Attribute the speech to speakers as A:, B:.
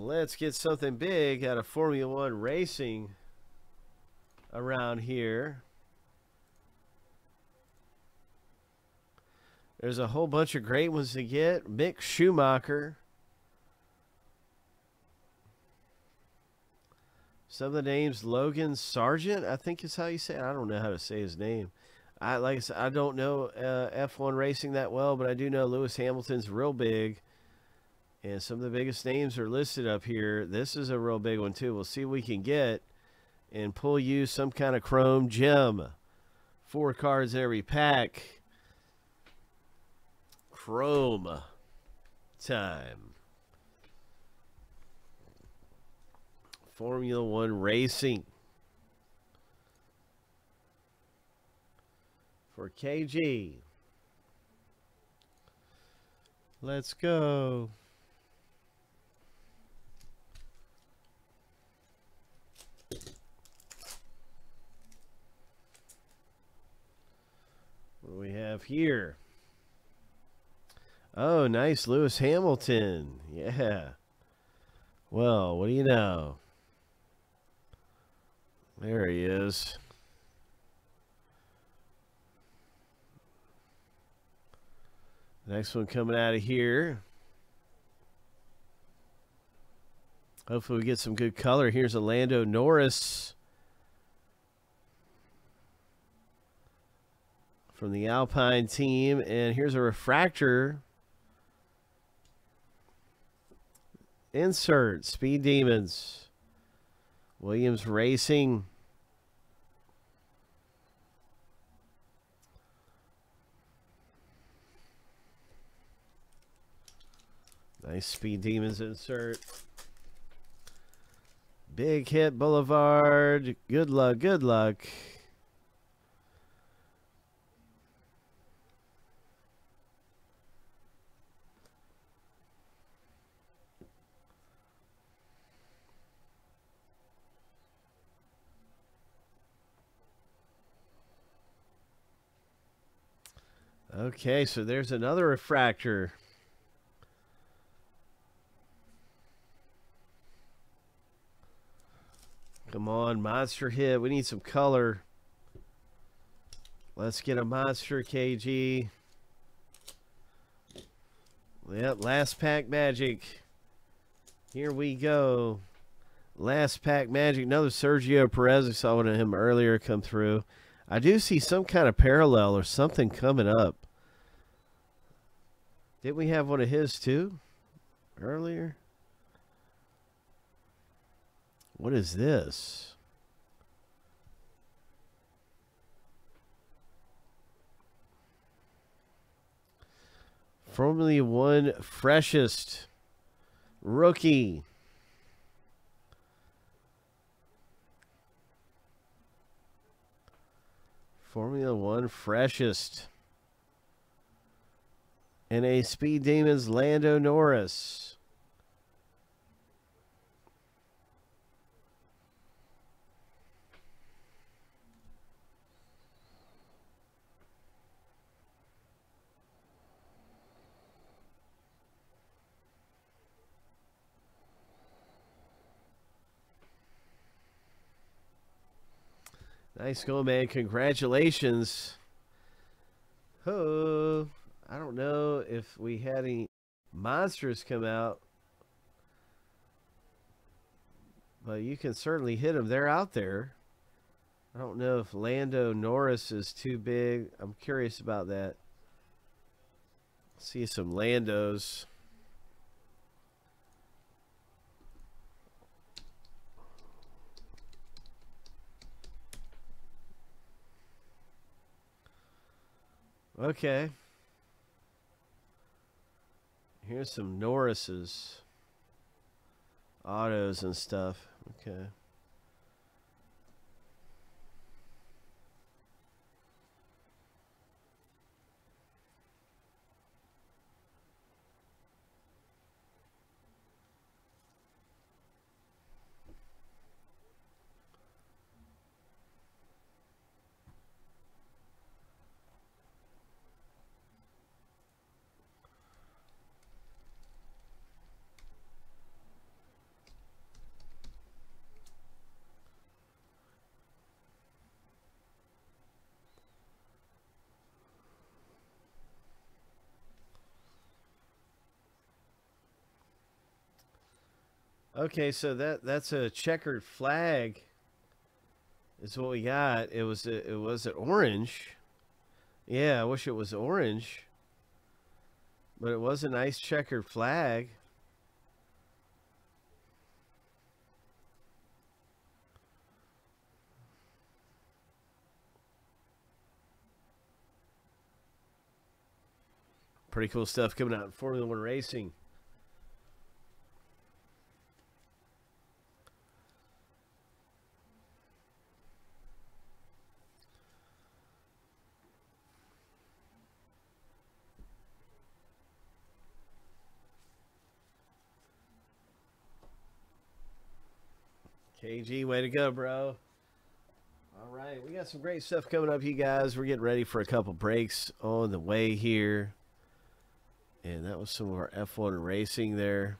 A: Let's get something big out of Formula One racing around here. There's a whole bunch of great ones to get. Mick Schumacher. Some of the names Logan Sargeant, I think is how you say it. I don't know how to say his name. I like I said, I don't know uh, F1 racing that well, but I do know Lewis Hamilton's real big. And some of the biggest names are listed up here. This is a real big one too. We'll see what we can get and pull you some kind of chrome gem. Four cards every pack. Chrome time. Formula One Racing. For KG. Let's go. We have here? Oh, nice Lewis Hamilton. Yeah. Well, what do you know? There he is. Next one coming out of here. Hopefully we get some good color. Here's a Lando Norris. From the Alpine team. And here's a refractor. Insert. Speed Demons. Williams Racing. Nice Speed Demons insert. Big hit Boulevard. Good luck, good luck. Okay, so there's another refractor. Come on, monster hit. We need some color. Let's get a monster KG. Yep, last pack magic. Here we go. Last pack magic. Another Sergio Perez. I saw one of him earlier come through. I do see some kind of parallel or something coming up. Didn't we have one of his too earlier? What is this? Formula One freshest rookie. Formula One freshest. And a Speed Demons Lando Norris. Nice go, man. Congratulations. Oh, don't know if we had any monsters come out. But you can certainly hit them. They're out there. I don't know if Lando Norris is too big. I'm curious about that. See some Landos. Okay. Here's some Norris's autos and stuff. Okay. Okay, so that that's a checkered flag. Is what we got. It was a, it was an orange. Yeah, I wish it was orange. But it was a nice checkered flag. Pretty cool stuff coming out in Formula One racing. KG, way to go, bro. All right, we got some great stuff coming up, you guys. We're getting ready for a couple breaks on the way here. And that was some of our F1 racing there.